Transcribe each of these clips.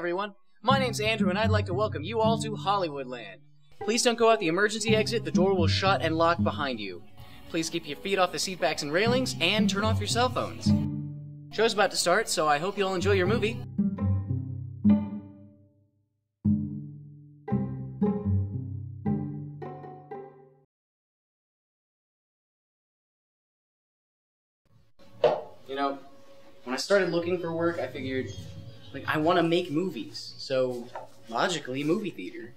everyone. My name's Andrew, and I'd like to welcome you all to Hollywoodland. Please don't go out the emergency exit. The door will shut and lock behind you. Please keep your feet off the seatbacks and railings, and turn off your cell phones. Show's about to start, so I hope you'll enjoy your movie. You know, when I started looking for work, I figured, like, I want to make movies. So, logically, movie theater.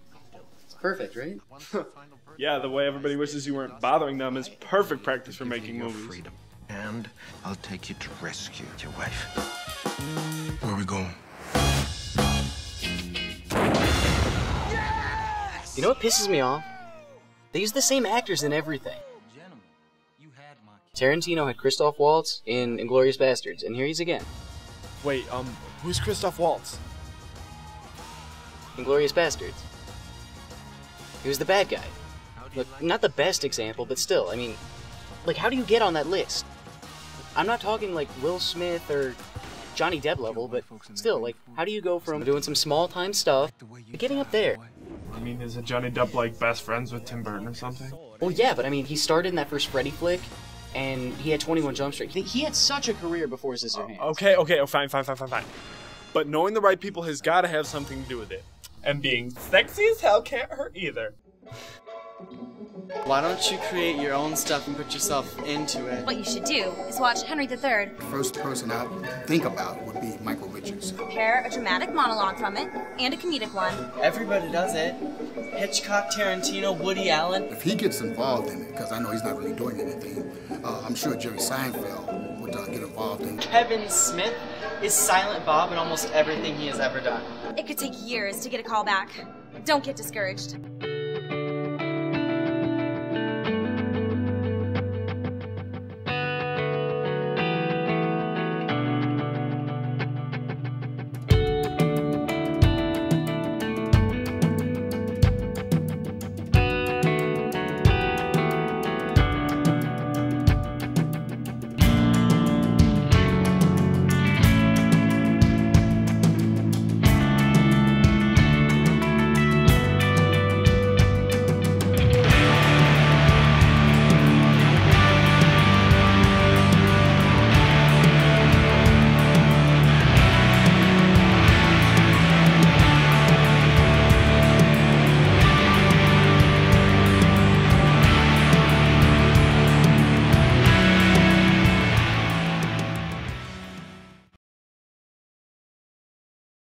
It's perfect, right? Yeah, the way everybody wishes you weren't bothering them is perfect practice for making your movies. freedom. And I'll take you to rescue your wife. Where are we going? You know what pisses me off? They use the same actors in everything. Tarantino had Christoph Waltz in Inglourious Basterds, and here he's again. Wait, um, who's Christoph Waltz? Inglourious Basterds. He was the bad guy. Look, not the best example, but still, I mean, like, how do you get on that list? I'm not talking like Will Smith or Johnny Depp level, but still, like, how do you go from doing some small time stuff to getting up there? I mean, is it Johnny Depp like best friends with Tim Burton or something? Well, yeah, but I mean, he started in that first Freddy flick, and he had 21 Jump Street. He had such a career before Scissorhands. Uh, okay, okay, oh, fine, fine, fine, fine, fine. But knowing the right people has got to have something to do with it. And being sexy as hell can't hurt either. Why don't you create your own stuff and put yourself into it? What you should do is watch Henry III, The First person I think about would be Michael Richards. prepare a dramatic monologue from it, and a comedic one. Everybody does it. Hitchcock, Tarantino, Woody Allen. If he gets involved in it, because I know he's not really doing anything, uh, I'm sure Jerry Seinfeld would uh, get involved in it. Kevin Smith is Silent Bob in almost everything he has ever done. It could take years to get a call back. Don't get discouraged.